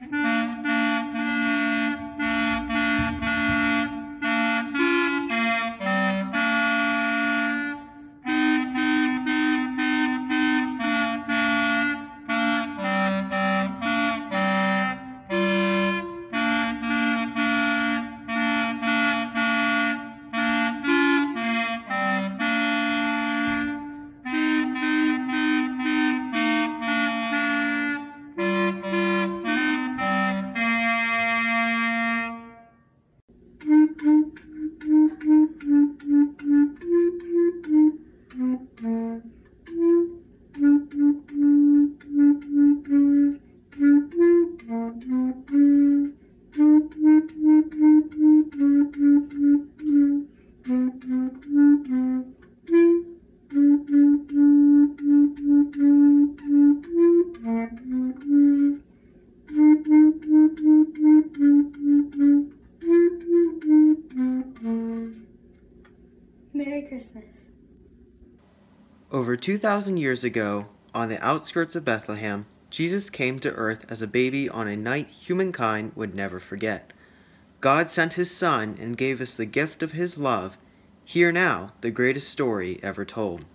Merry Christmas. Over 2,000 years ago, on the outskirts of Bethlehem, Jesus came to earth as a baby on a night humankind would never forget. God sent his Son and gave us the gift of his love. Hear now the greatest story ever told.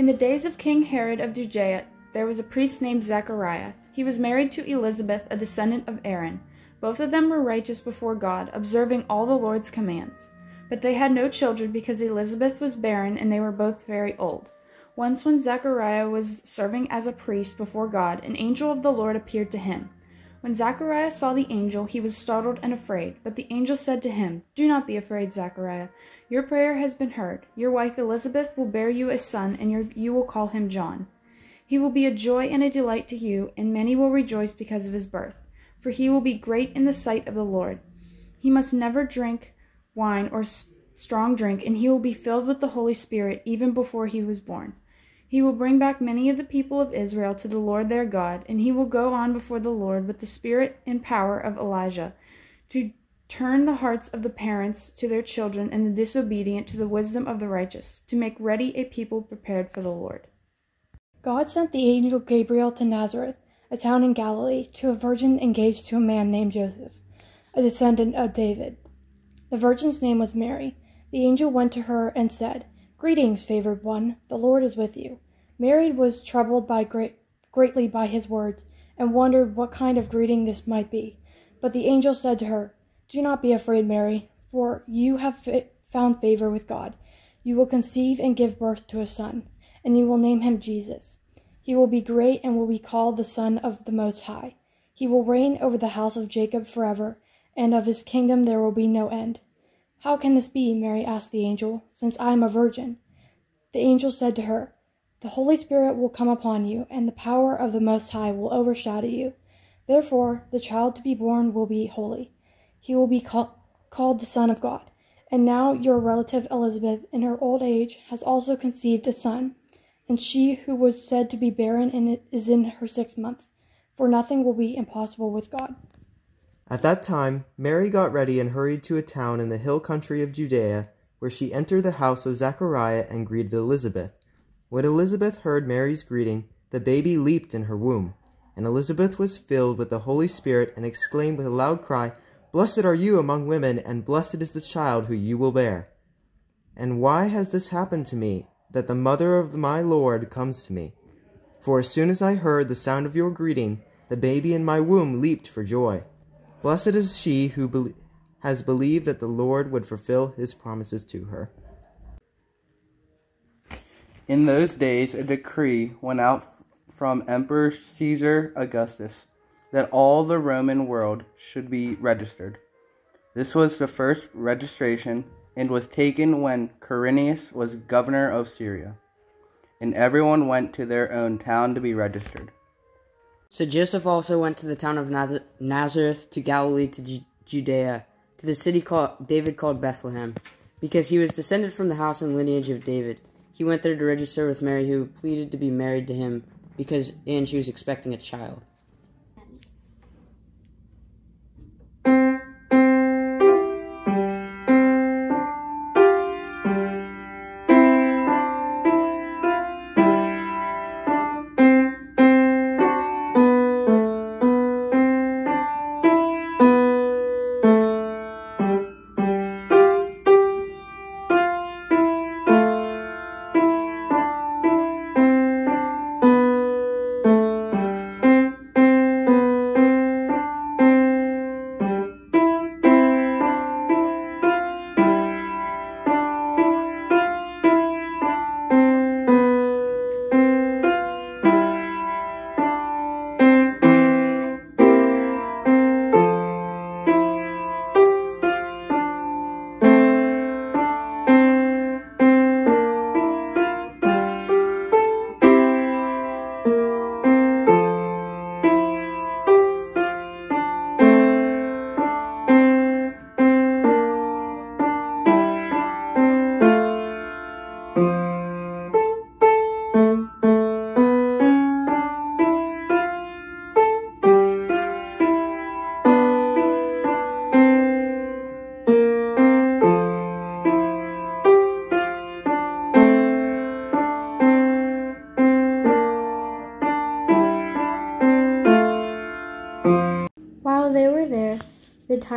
In the days of King Herod of Judea, there was a priest named Zachariah. He was married to Elizabeth, a descendant of Aaron. Both of them were righteous before God, observing all the Lord's commands. But they had no children because Elizabeth was barren and they were both very old. Once, when Zachariah was serving as a priest before God, an angel of the Lord appeared to him. When Zachariah saw the angel, he was startled and afraid. But the angel said to him, Do not be afraid, Zachariah. Your prayer has been heard. Your wife Elizabeth will bear you a son, and your, you will call him John. He will be a joy and a delight to you, and many will rejoice because of his birth. For he will be great in the sight of the Lord. He must never drink wine or strong drink, and he will be filled with the Holy Spirit even before he was born. He will bring back many of the people of Israel to the Lord their God, and he will go on before the Lord with the spirit and power of Elijah, to turn the hearts of the parents to their children and the disobedient to the wisdom of the righteous, to make ready a people prepared for the Lord. God sent the angel Gabriel to Nazareth, a town in Galilee, to a virgin engaged to a man named Joseph, a descendant of David. The virgin's name was Mary. The angel went to her and said, Greetings, favored one, the Lord is with you. Mary was troubled by great, greatly by his words, and wondered what kind of greeting this might be. But the angel said to her, Do not be afraid, Mary, for you have found favor with God. You will conceive and give birth to a son, and you will name him Jesus. He will be great and will be called the Son of the Most High. He will reign over the house of Jacob forever, and of his kingdom there will be no end. How can this be? Mary asked the angel, since I am a virgin. The angel said to her, The Holy Spirit will come upon you, and the power of the Most High will overshadow you. Therefore, the child to be born will be holy. He will be call- called the Son of God. And now your relative Elizabeth, in her old age, has also conceived a son, and she who was said to be barren is in her sixth month, for nothing will be impossible with God. At that time, Mary got ready and hurried to a town in the hill country of Judea, where she entered the house of Zachariah and greeted Elizabeth. When Elizabeth heard Mary's greeting, the baby leaped in her womb. And Elizabeth was filled with the Holy Spirit and exclaimed with a loud cry, Blessed are you among women, and blessed is the child who you will bear. And why has this happened to me? that the mother of my Lord comes to me. For as soon as I heard the sound of your greeting, the baby in my womb leaped for joy. Blessed is she who be- has believed that the Lord would fulfill his promises to her. In those days, a decree went out from Emperor Caesar Augustus that all the Roman world should be registered. This was the first registration and was taken when Quirinius was governor of Syria. And everyone went to their own town to be registered. So Joseph also went to the town of Nazareth to Galilee to Ju- Judea, to the city called David called Bethlehem, because he was descended from the house and lineage of David. He went there to register with Mary, who pleaded to be married to him because and she was expecting a child.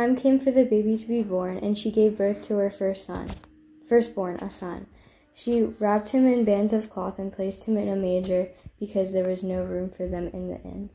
Time came for the baby to be born, and she gave birth to her first son, firstborn, a son. She wrapped him in bands of cloth and placed him in a manger because there was no room for them in the inn.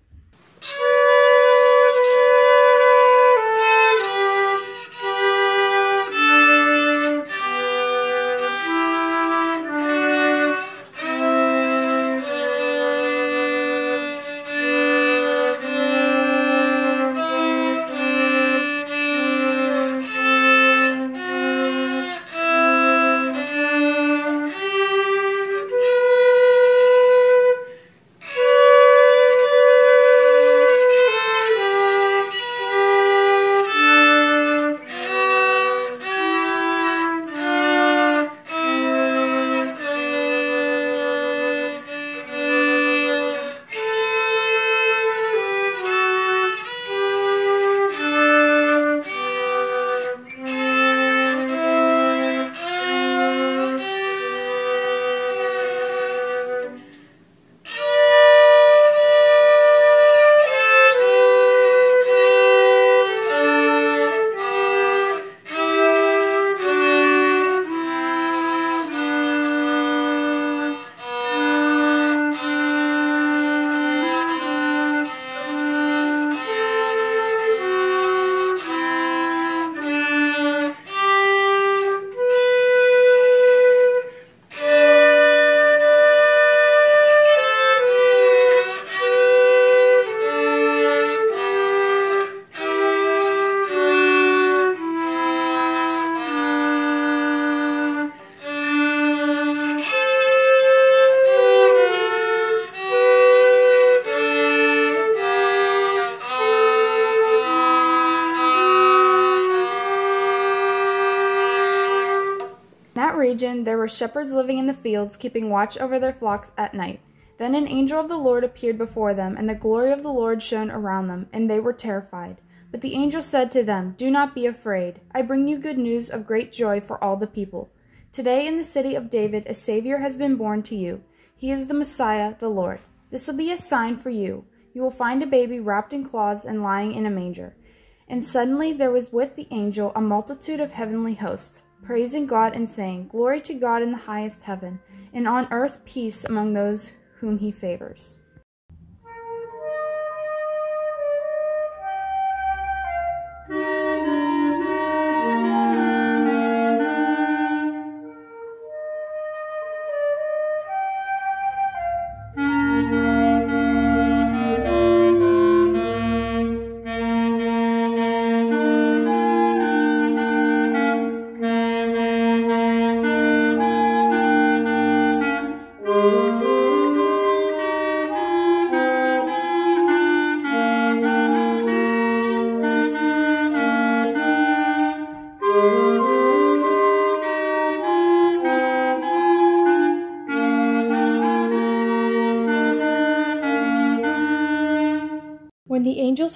Shepherds living in the fields, keeping watch over their flocks at night. Then an angel of the Lord appeared before them, and the glory of the Lord shone around them, and they were terrified. But the angel said to them, Do not be afraid. I bring you good news of great joy for all the people. Today in the city of David a Savior has been born to you. He is the Messiah, the Lord. This will be a sign for you. You will find a baby wrapped in cloths and lying in a manger. And suddenly there was with the angel a multitude of heavenly hosts, praising God and saying, Glory to God in the highest heaven, and on earth peace among those whom he favors.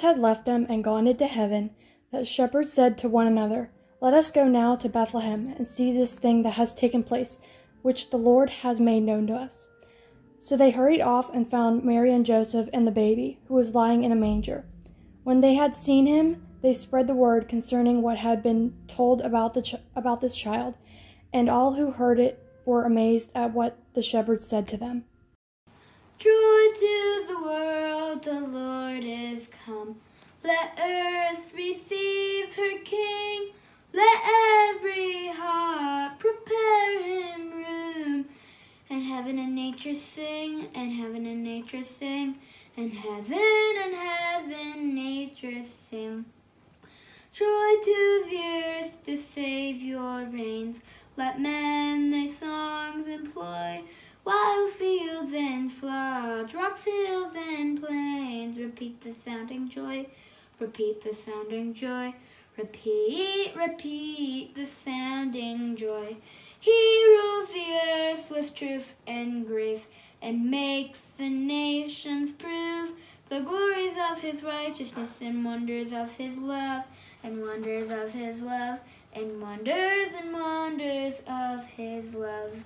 Had left them and gone into heaven, the shepherds said to one another, Let us go now to Bethlehem and see this thing that has taken place, which the Lord has made known to us. So they hurried off and found Mary and Joseph and the baby, who was lying in a manger. When they had seen him, they spread the word concerning what had been told about, the ch- about this child, and all who heard it were amazed at what the shepherds said to them. Joy to the world, the Lord is come. Let earth receive her King. Let every heart prepare him room. And heaven and nature sing, and heaven and nature sing, and heaven and heaven nature sing. Joy to the earth, the Savior reigns. Let men their songs employ. Wild fields and floods, rocks, hills, and plains, repeat the sounding joy, repeat the sounding joy, repeat, repeat the sounding joy. He rules the earth with truth and grace, and makes the nations prove the glories of his righteousness and wonders of his love, and wonders of his love, and wonders and wonders of his love.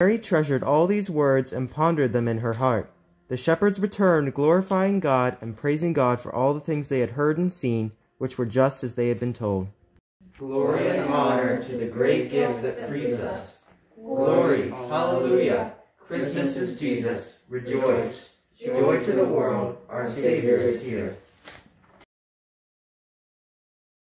Mary treasured all these words and pondered them in her heart. The shepherds returned, glorifying God and praising God for all the things they had heard and seen, which were just as they had been told. Glory and honor to the great gift that frees us. Glory, hallelujah. Christmas is Jesus. Rejoice. Joy to the world. Our Savior is here.